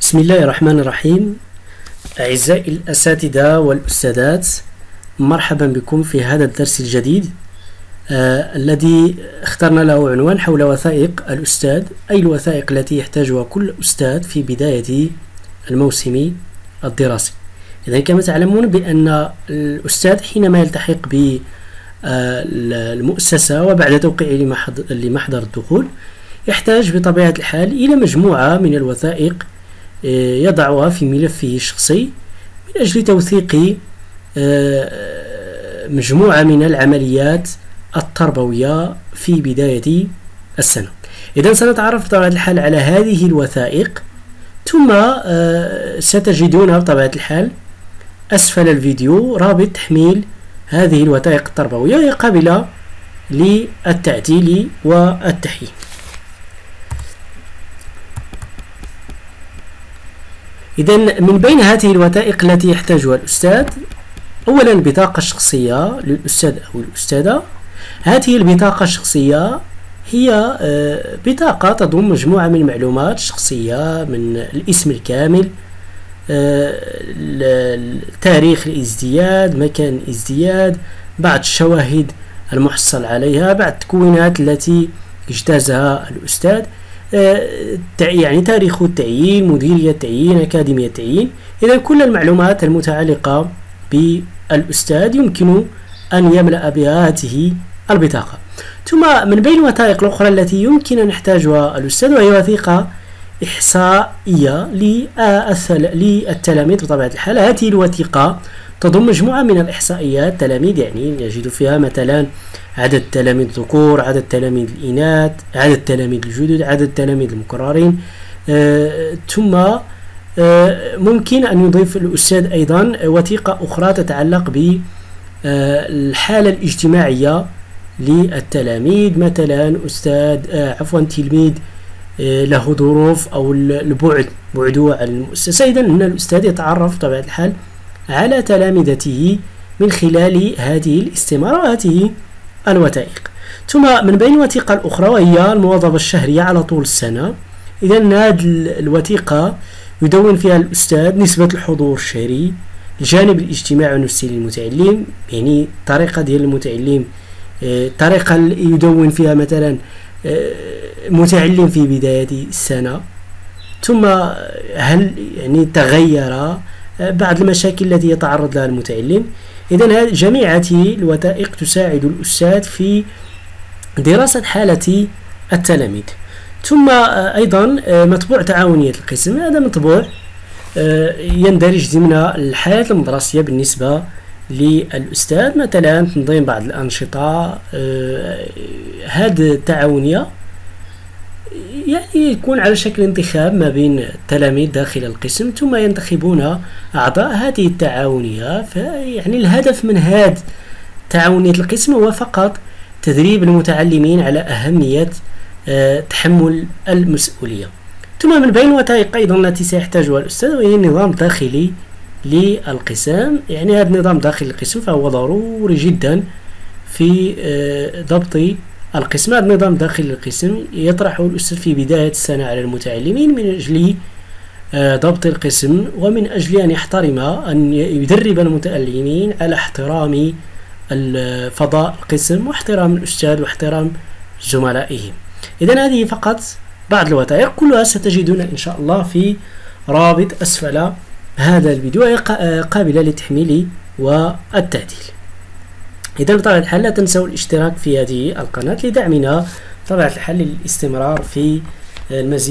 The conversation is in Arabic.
بسم الله الرحمن الرحيم أعزائي الأساتذة والأستاذات مرحبا بكم في هذا الدرس الجديد آه الذي اخترنا له عنوان حول وثائق الأستاذ أي الوثائق التي يحتاجها كل أستاذ في بداية الموسم الدراسي. إذا كما تعلمون بأن الأستاذ حينما يلتحق بالمؤسسة وبعد توقيعه لمحضر الدخول يحتاج بطبيعة الحال إلى مجموعة من الوثائق آه، يضعها في ملفه الشخصي من أجل توثيق آه، مجموعة من العمليات التربوية في بداية السنة. إذا سنتعرف بطبيعة الحال على هذه الوثائق ثم آه، ستجدون بطبيعة الحال أسفل الفيديو رابط تحميل هذه الوثائق التربوية هي قابلة للتعديل والتحيين إذا من بين هذه الوثائق التي يحتاجها الأستاذ أولا البطاقة الشخصية للأستاذ أو الأستاذة. هذه البطاقة الشخصية هي آه، بطاقة تضم مجموعة من المعلومات الشخصية من الاسم الكامل آه، تاريخ الازدياد مكان الازدياد بعض الشواهد المحصل عليها بعض التكوينات التي اجتازها الأستاذ. يعني تاريخ التعيين مديرية التعيين أكاديمية التعيين. إذا كل المعلومات المتعلقة بالأستاذ يمكن أن يملأ بها هذه البطاقة. ثم من بين الوثائق الأخرى التي يمكن أن يحتاجها الأستاذ وهي وثيقة إحصائية للتلاميذ بطبيعة الحال. هذه الوثيقة تضم مجموعة من الإحصائيات. تلاميذ يعني نجد فيها مثلا عدد التلاميذ الذكور عدد التلاميذ الإناث عدد التلاميذ الجدد عدد التلاميذ المكررين آه ثم آه ممكن أن يضيف الأستاذ أيضا وثيقة أخرى تتعلق بالحالة الاجتماعية للتلاميذ. مثلا أستاذ آه عفوا تلميذ آه، له ظروف أو البعد بعده عن المؤسسة إذا هنا الأستاذ يتعرف بطبيعة الحال على تلامذته من خلال هذه الاستمارة وهذه الوثائق. ثم من بين الوثيقة الأخرى وهي المواظبة الشهرية على طول السنة. إذا هذه الوثيقة يدون فيها الأستاذ نسبة الحضور الشهري الجانب الاجتماعي والنفسي للمتعلم يعني الطريقة ديال المتعلم الطريقة آه، اللي يدون فيها مثلا متعلم في بداية السنة. ثم هل يعني تغير آه، بعض المشاكل التي يتعرض لها المتعلم؟ إذا جميع هذه الوثائق تساعد الأستاذ في دراسة حالة التلاميذ. ثم آه، أيضا آه، مطبوع تعاونية القسم. هذا مطبوع آه، يندرج ضمن الحياة المدرسية بالنسبة للأستاذ. مثلا تنظيم بعض الأنشطة هذه التعاونية يعني يكون على شكل انتخاب ما بين التلاميذ داخل القسم ثم ينتخبون أعضاء هذه التعاونية. فيعني الهدف من هذا تعاونية القسم هو فقط تدريب المتعلمين على أهمية آه، تحمل المسؤولية. ثم من بين الوثائق أيضا التي سيحتاجها الأستاذ وهي النظام الداخلي للقسم. يعني هذا النظام داخل القسم فهو ضروري جدا في آه، ضبط القسم هذا النظام داخل القسم يطرحه الأستاذ في بداية السنة على المتعلمين من أجل آه، ضبط القسم ومن أجل أن يحترم أن يدرب المتعلمين على احترام فضاء القسم واحترام الأستاذ واحترام زملائهم. إذا هذه فقط بعض الوثائق كلها ستجدون إن شاء الله في رابط أسفل هذا الفيديو قابلة للتحميل والتعديل. إذا بطبيعة الحال لا تنسوا الاشتراك في هذه القناة لدعمنا بطبيعة الحال للاستمرار في المزيد.